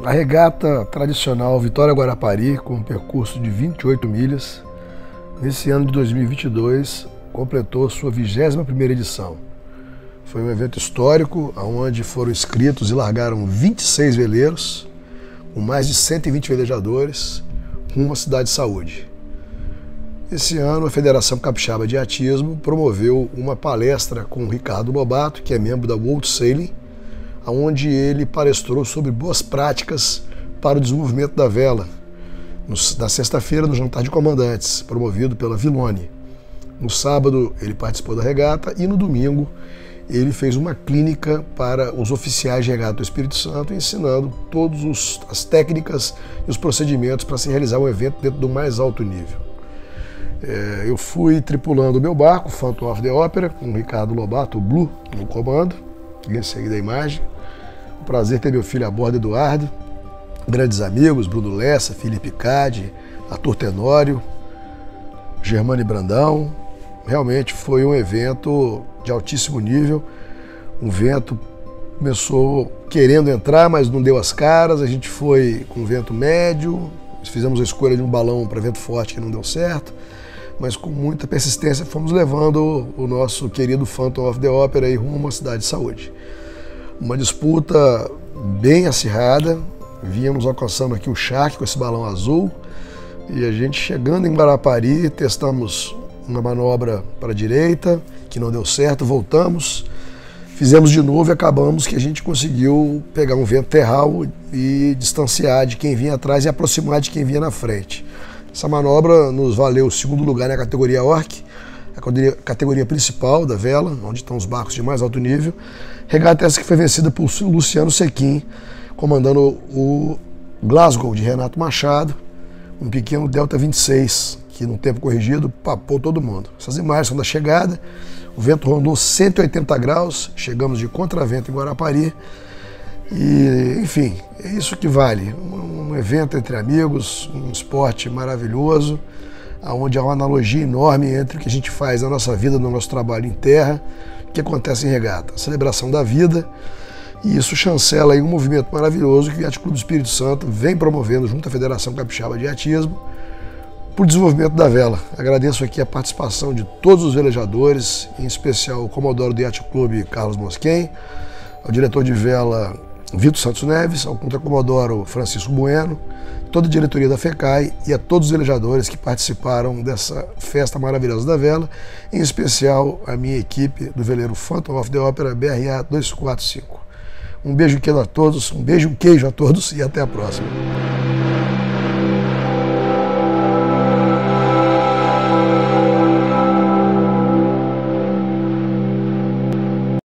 A regata tradicional Vitória Guarapari, com um percurso de 28 milhas, nesse ano de 2022 completou sua 21ª edição. Foi um evento histórico, onde foram inscritos e largaram 26 veleiros, com mais de 120 velejadores, rumo à cidade de saúde. Esse ano, a Federação Capixaba de Atismo promoveu uma palestra com o Ricardo Lobato, que é membro da World Sailing, onde ele palestrou sobre boas práticas para o desenvolvimento da vela, na sexta-feira, no Jantar de Comandantes, promovido pela Vilone. No sábado, ele participou da regata e no domingo, ele fez uma clínica para os oficiais de regata do Espírito Santo, ensinando todas as técnicas e os procedimentos para se realizar um evento dentro do mais alto nível. É, eu fui tripulando o meu barco, Phantom of the Opera, com o Ricardo Lobato, o Blue, no comando, esse aí da imagem. Prazer ter meu filho a bordo, Eduardo. Grandes amigos, Bruno Lessa, Felipe Cade, Arthur Tenório, Germane Brandão. Realmente foi um evento de altíssimo nível. Um vento começou querendo entrar, mas não deu as caras. A gente foi com vento médio, fizemos a escolha de um balão para vento forte que não deu certo mas com muita persistência fomos levando o nosso querido Phantom of the Opera aí rumo à cidade de saúde. Uma disputa bem acirrada, víamos alcançando aqui o Shark com esse balão azul. E a gente chegando em Guarapari, testamos uma manobra para a direita, que não deu certo, voltamos, fizemos de novo e acabamos que a gente conseguiu pegar um vento terral e distanciar de quem vinha atrás e aproximar de quem vinha na frente. Essa manobra nos valeu o segundo lugar na categoria Orc, a categoria principal da vela, onde estão os barcos de mais alto nível. Regata essa que foi vencida por Luciano Sequim, comandando o Glasgow de Renato Machado, um pequeno Delta 26, que no tempo corrigido papou todo mundo. Essas imagens são da chegada, o vento rondou 180 graus, chegamos de contravento em Guarapari, e, enfim, é isso que vale. Um, um evento entre amigos, um esporte maravilhoso, onde há uma analogia enorme entre o que a gente faz na nossa vida, no nosso trabalho em terra, que acontece em regata. A celebração da vida. E isso chancela um movimento maravilhoso que o Yacht Clube do Espírito Santo vem promovendo junto à Federação Capixaba de Atismo para o desenvolvimento da vela. Agradeço aqui a participação de todos os velejadores, em especial o Comodoro do Yacht Clube Carlos Mosquen, o diretor de vela Vitor Santos Neves, ao Contra-Comodoro Francisco Bueno, toda a diretoria da FECAI e a todos os velejadores que participaram dessa festa maravilhosa da vela, em especial a minha equipe do veleiro Phantom of the Opera BRA 245. Um beijo queijo a todos, um beijo queijo a todos e até a próxima.